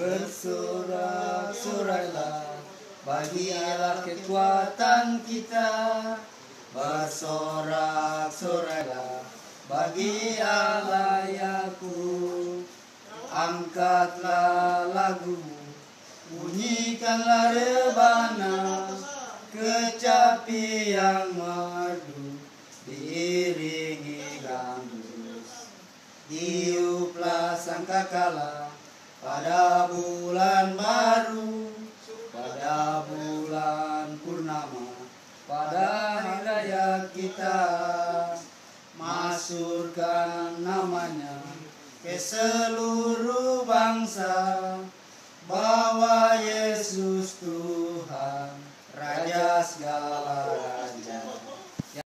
Bersorak-sorailah Bagilah kekuatan kita. Bersorak-sorailah Bagi Allah Yakub Angkatlah lagumu Bunyikanlah rebana Kecapi yang merdu Diiringi gambus Tiuplah sangkakala Bulan purnama Pada hari raya kita. Masurkan namanya Ke seluruh bangsa. Bahwa Yesus Tuhan Raja segala